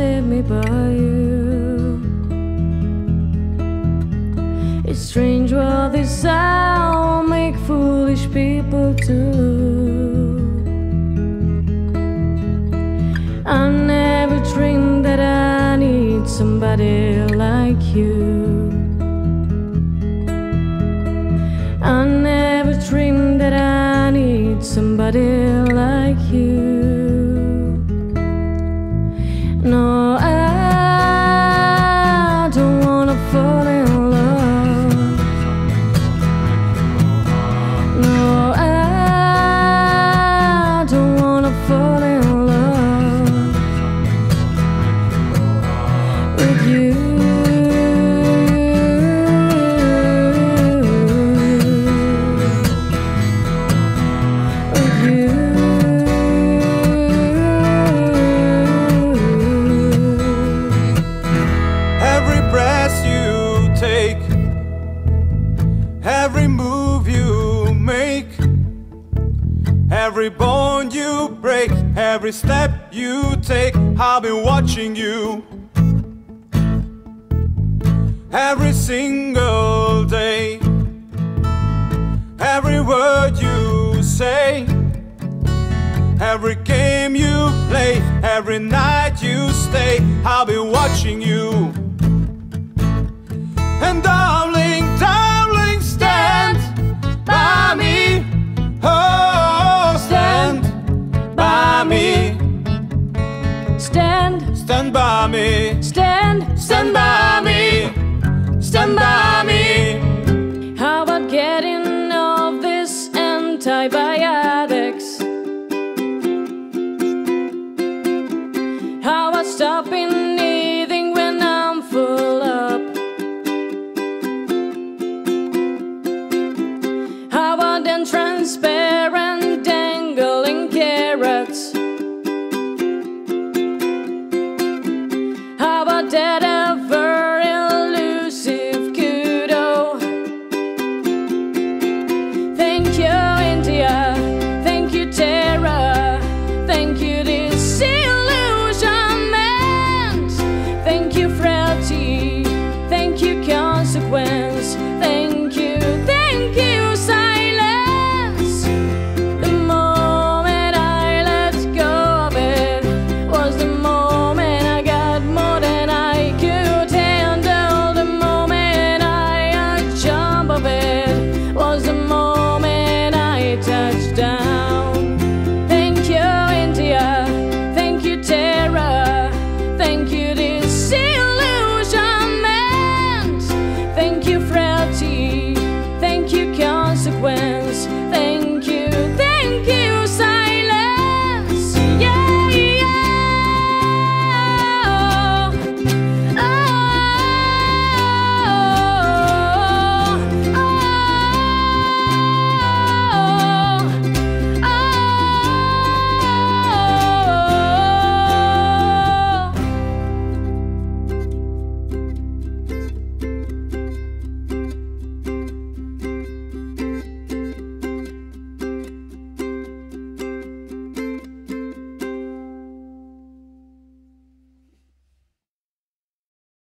save me by you. It's strange what this sound make foolish people do. I never dreamed that I need somebody like you. I never dreamed that I need somebody like you. With you. With you. Every breath you take, every move you make, every bone you break, every step you take, I'll be watching you. Every single day, every word you say. Every game you play, every night you stay, I'll be watching you. And darling, darling, stand by me. Oh, stand by me. Stand, Stand by me. stand, Stand by me. How about getting off this antibiotics? How about stopping eating when I'm full up? How about then transparent dangling carrots? How about that